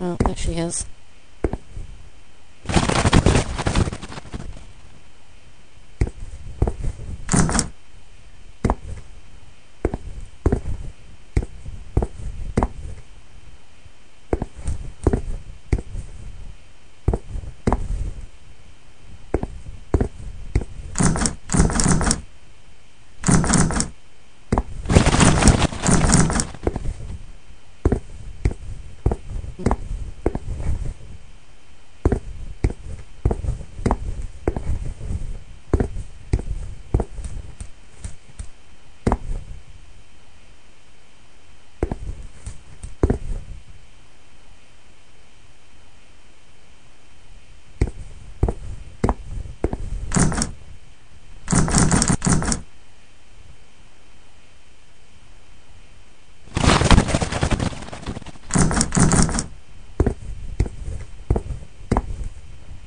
Oh, there she is.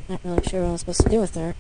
Not really sure what I'm supposed to do with her.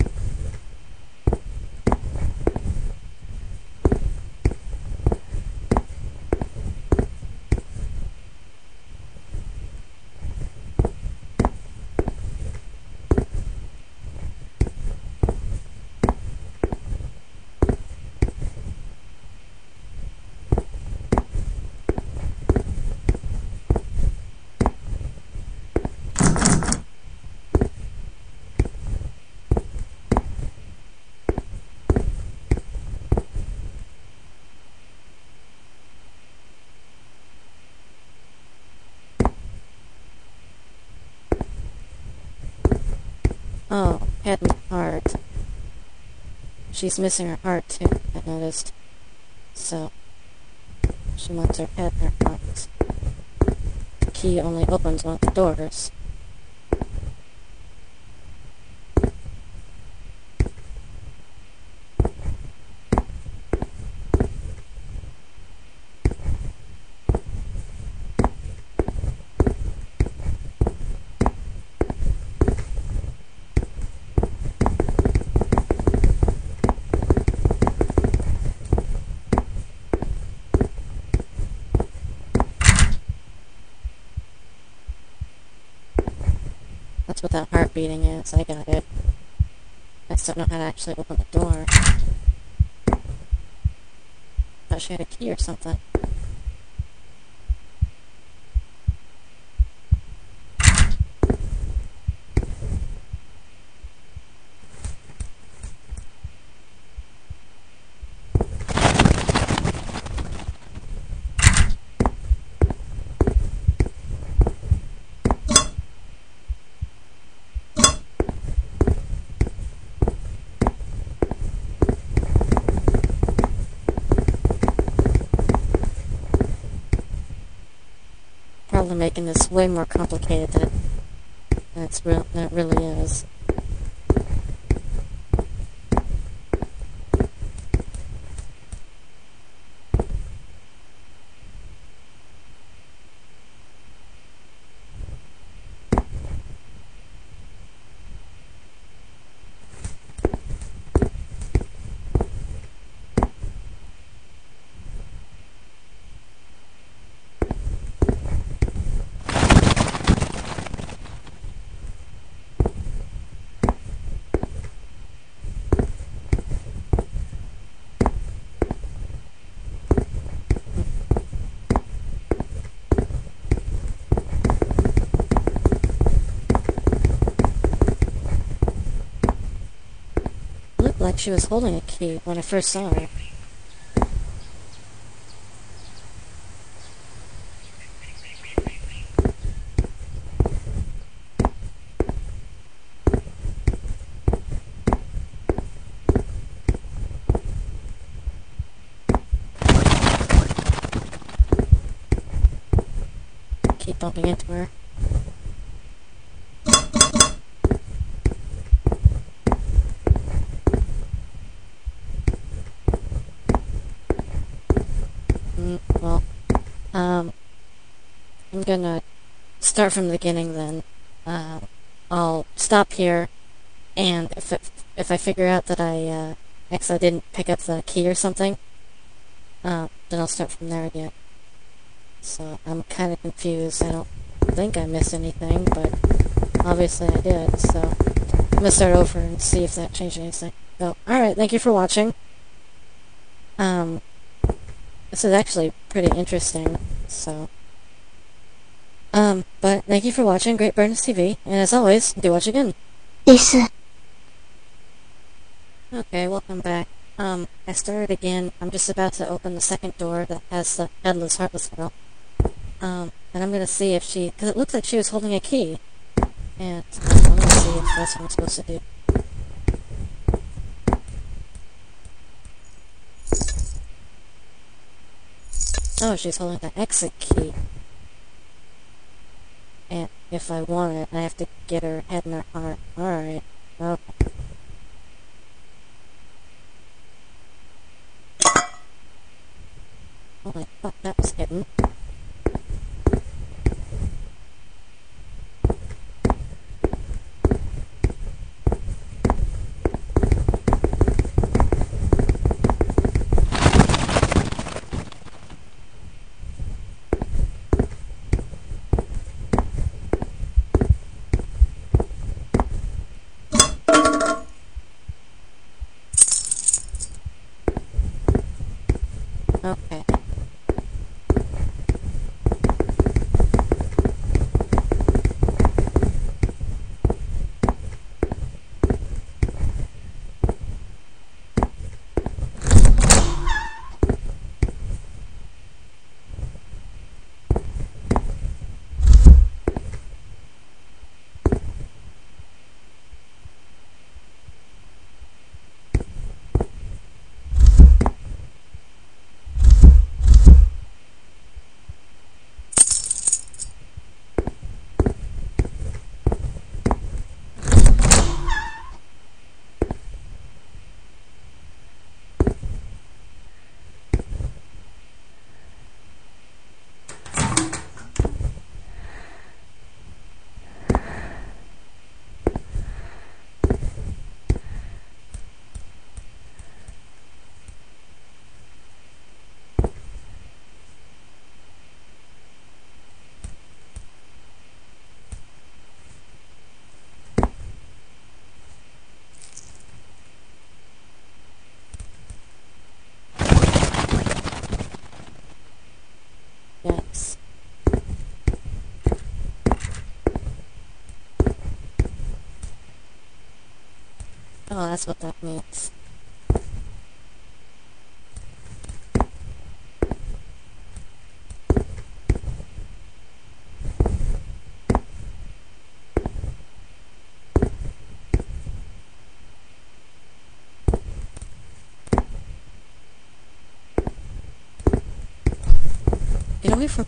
Oh, and heart. She's missing her heart too, I noticed. So, she wants her head and her heart. The key only opens one of the doors. That's what that heart beating is. I got it. I just don't know how to actually open the door. Thought she had a key or something. Probably making this way more complicated than, it, than it's real than it really is. Like she was holding a key when I first saw her. Keep bumping into her. Mm, well, um, I'm gonna start from the beginning then. Uh, I'll stop here, and if it, if I figure out that I uh, actually didn't pick up the key or something, uh, then I'll start from there again. So I'm kind of confused. I don't think I missed anything, but obviously I did, so I'm gonna start over and see if that changed anything. So, alright, thank you for watching. Um, this is actually pretty interesting, so... Um, but thank you for watching Great Baroness TV, and as always, do watch again. です。Okay, welcome back. Um, I started again. I'm just about to open the second door that has the headless, heartless girl. Um, and I'm gonna see if she, because it looks like she was holding a key. And I'm gonna see if that's what I'm supposed to do. Oh, she's holding the exit key. And if I want it, I have to get her head in her heart. Alright. Okay. Holy fuck, that was hidden. That's what that means.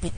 Me.